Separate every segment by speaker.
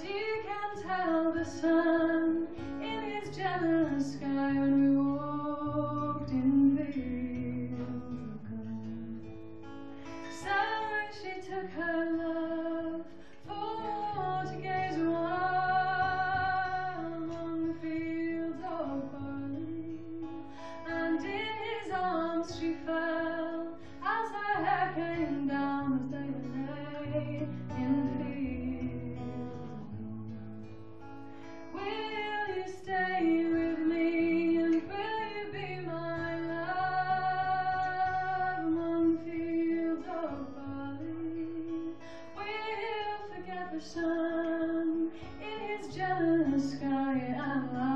Speaker 1: And he can tell the sun in his jealous sky sun just his sky. I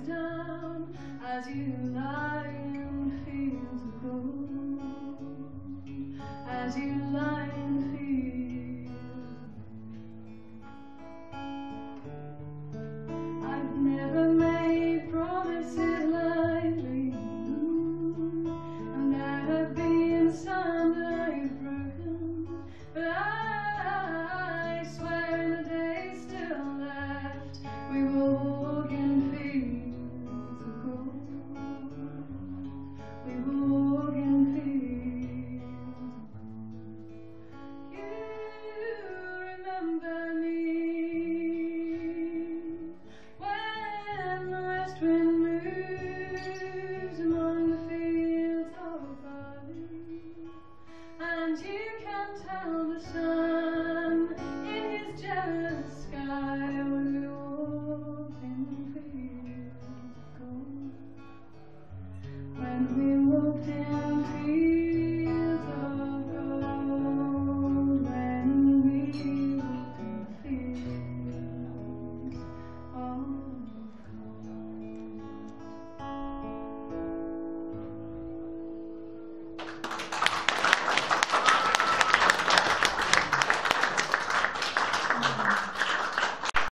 Speaker 1: down as you lie in fields of gold, as you lie.